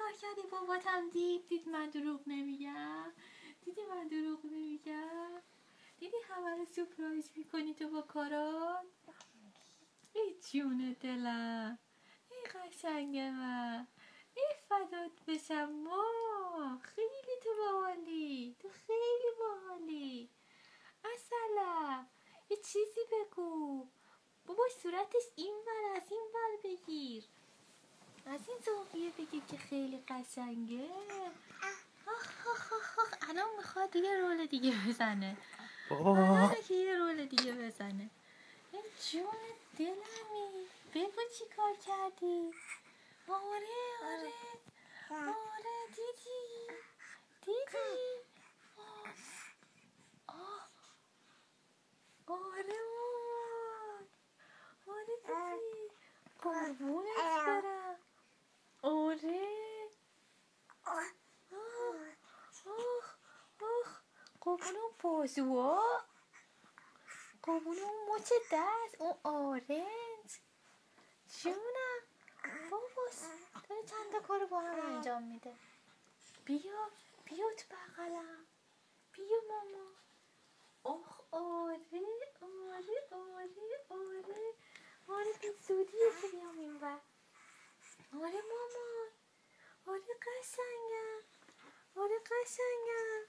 کار کردی؟ باباتم دید دید من دروغ نمیگم. دیدی من دروغ نمیگم؟ دیدی همه رو سپرایز می‌کنی تو با کارات؟ ای جون دلم. ای قشنگ من. ای فدات بشم. ما خیلی تو باحالی. تو خیلی باحالی. اصلا یه چیزی بگو. بابا صورتش این ور از این ور بگیر. از این زاویه بگیر که خیلی قشنگه. آخ آخ آخ آخ الان می‌خواد یه رول دیگه بزنه. بابا. که یه رول دیگه بزنه. این جون دلمی. بگو چی کار کردی. آره آره. آره دیدی. دیدی. آه. آره آره دیدی. قربونت برم آره آه آخ آخ قربون بازوها. قربون اون مچ دست. اون آرنج. جونم. باباس داره چند تا کارو با هم انجام میده. بیا بیا تو بغلم. بیا ماما. آخ آره آره آره آره. آره به زودیه که بیام این بر آره مامان آره قشنگم. آره قشنگم.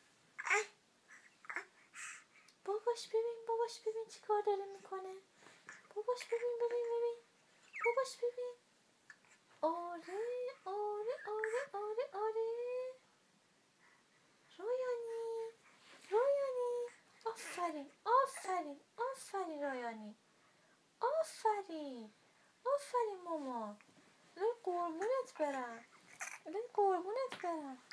باباش ببین باباش ببین چی کار داره می‌کنه. باباش ببین ببین ببین. باباش ببین. آره آره آره آره آره. رایانی رایانی. آفرین آفرین آفرین رایانی. آفرین آفرین مامان الهی قربونت برم. الهی قربونت برم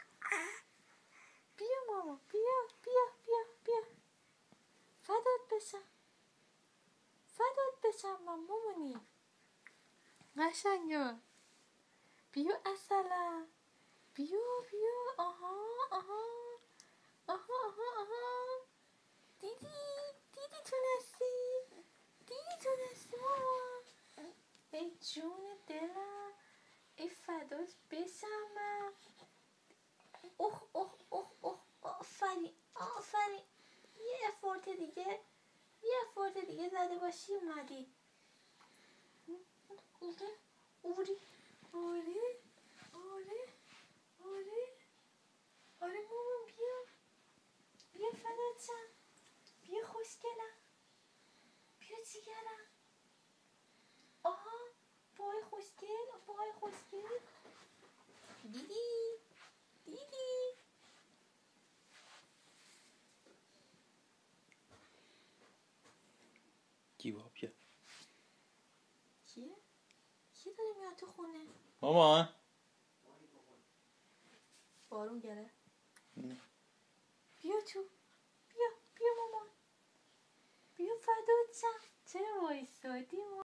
بیا ماما بیا بیا بیا بیا فدات بشم. فدات بشم من مامانی قشنگا بیا اصلا. بیا بیا آها آها. آها آها آها. دیدی؟ دیدی تونستی؟ دیدی تونستی؟ ماما ای جون دلم. ای فدات بشم. اوه اوه اوه اوه. آفرین آفرین. یه افورت دیگه. یه افورت دیگه زده باشی اومدی. اوری آره آره آره آره مامان بیا. بیا فدات شم. بیا خوشگلم. بیا جیگرم. آها بای خوشگل بای خوشگل دیدی دیدی گیوا بیا کیه؟ کی داره میاد تو خونه؟ مامان بارون گره. بیا تو. بیا بیا مامان بیا فدات شم چرا وایستادی